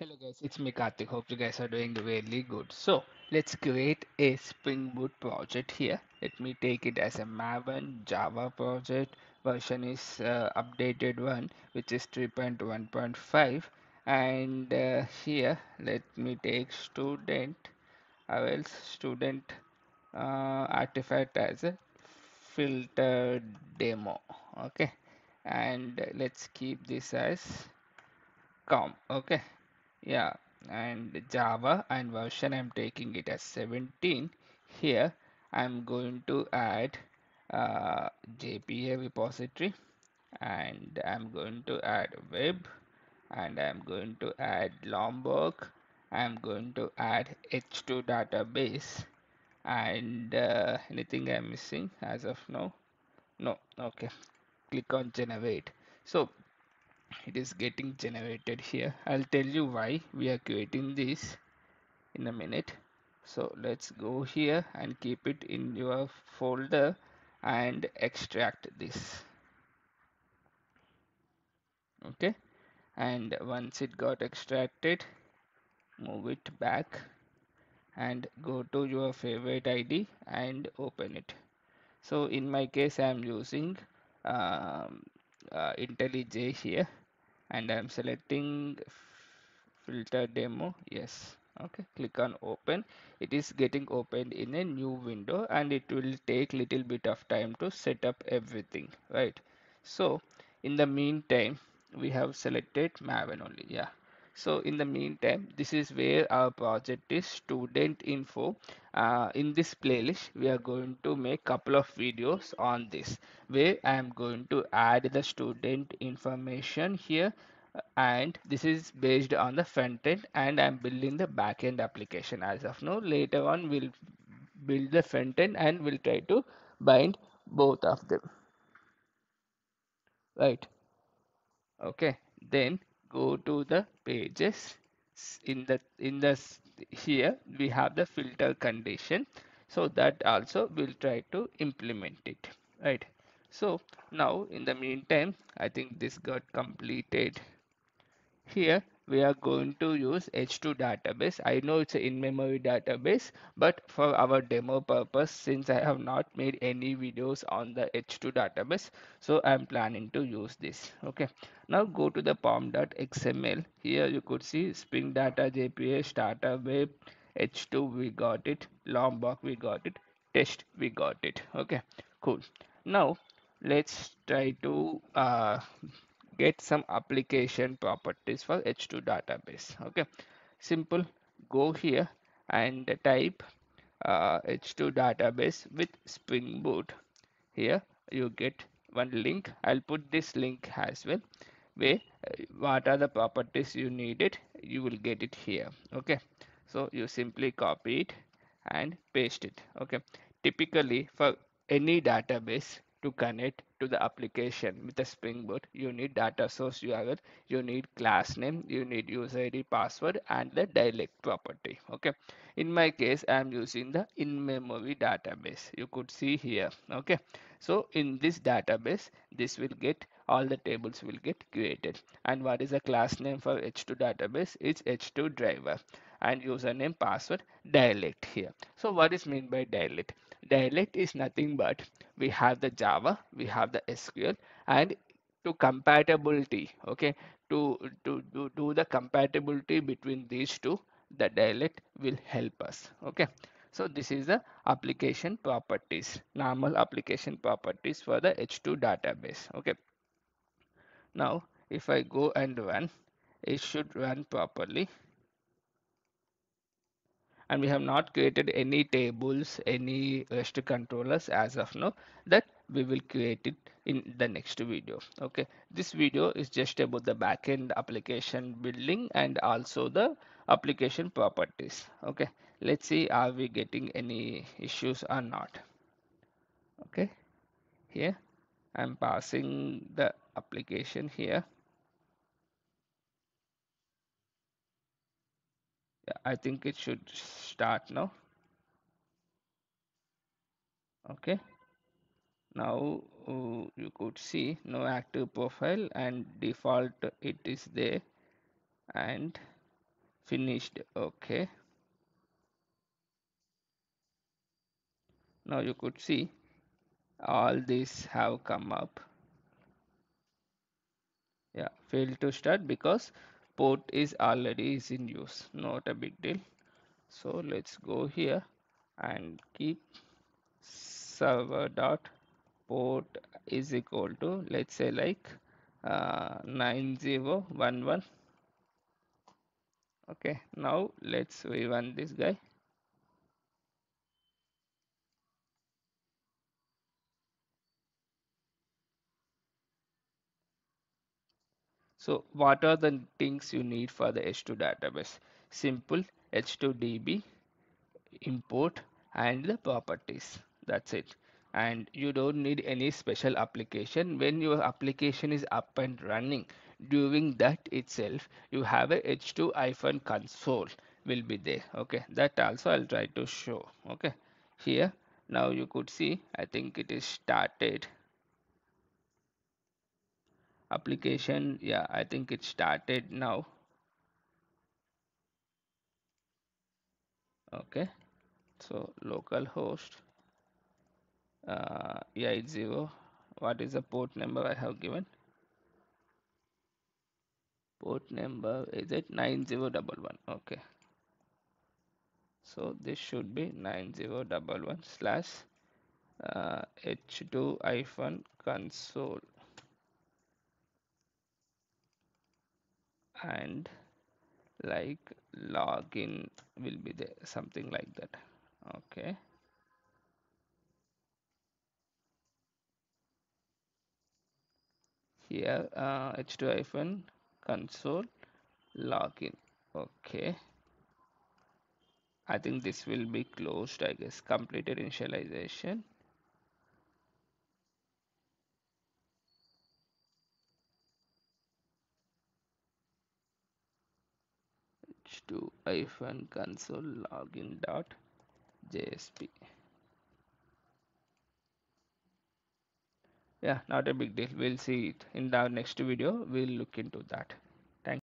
Hello guys, it's me Karthik. Hope you guys are doing really good. So let's create a Spring Boot project here. Let me take it as a Maven Java project. Version is uh, updated one, which is 3.1.5. And uh, here, let me take student. Will student uh, artifact as a filter demo. Okay, and let's keep this as com. Okay yeah, and Java and version I'm taking it as 17. Here I'm going to add uh, JPA repository and I'm going to add web and I'm going to add Lombok. I'm going to add H2 database and uh, anything I'm missing as of now? No, okay. Click on generate. So it is getting generated here. I'll tell you why we are creating this in a minute. So let's go here and keep it in your folder and extract this. Okay? And once it got extracted move it back and go to your favorite ID and open it. So in my case I'm using um, uh, IntelliJ here and I'm selecting filter demo. Yes. Okay. Click on open. It is getting opened in a new window and it will take little bit of time to set up everything. Right. So in the meantime we have selected maven only. Yeah so in the meantime this is where our project is student info. Uh, in this playlist we are going to make couple of videos on this where i am going to add the student information here. And this is based on the front end and I'm building the back end application. As of now later on we'll build the front end and we'll try to bind both of them. Right. Okay. Then go to the pages. In the in the here we have the filter condition. So that also we'll try to implement it right? So now in the meantime I think this got completed. Here we are going to use H2 database. I know it's an in-memory database, but for our demo purpose, since I have not made any videos on the H2 database, so I'm planning to use this. Okay. Now go to the pom.xml. Here you could see Spring Data JPA, Starter Web, H2 we got it, Lombok we got it, Test we got it. Okay, cool. Now let's try to uh, get some application properties for h2 database. Okay. Simple. Go here and type uh, h2 database with spring boot. Here you get one link. I'll put this link as well where uh, what are the properties you needed? You will get it here. Okay. So you simply copy it and paste it. Okay. Typically for any database to connect to the application with a Spring Boot, you need data source URL, you need class name, you need user ID, password, and the dialect property. Okay. In my case, I am using the in-memory database. You could see here. Okay. So in this database, this will get all the tables will get created. And what is the class name for H2 database? It's H2 driver and username password dialect here. So what is mean by dialect? Dialect is nothing but we have the Java, we have the SQL, and to compatibility, okay, to to to do the compatibility between these two, the dialect will help us. Okay, so this is the application properties, normal application properties for the H2 database. Okay, now if I go and run, it should run properly and we have not created any tables any rest controllers as of now. That we will create it in the next video okay? This video is just about the backend application building and also the application properties okay? Let's see are we getting any issues or not? Okay here i'm passing the application here I think it should start now. Okay. Now uh, you could see no active profile and default it is there and finished. Okay. Now you could see all these have come up. Yeah failed to start because port is already is in use not a big deal. So let's go here and keep server dot port is equal to let's say like uh, 9011 okay now let's rerun this guy so what are the things you need for the h2 database? Simple h2db import and the properties. That's it. And you don't need any special application. When your application is up and running during that itself you have a h2 hyphen console will be there. Okay? That also i'll try to show. Okay? Here now you could see i think it is started application. Yeah i think it started now. Okay so localhost uh, yeah it's zero. What is the port number I have given? Port number is it 9011 okay. So this should be 9011 slash uh, h2 hyphen console and like login will be there something like that okay? Here uh, h2 hyphen console login okay? I think this will be closed I guess completed initialization h2 hyphen console login dot jsp yeah not a big deal. We'll see it in the next video. We'll look into that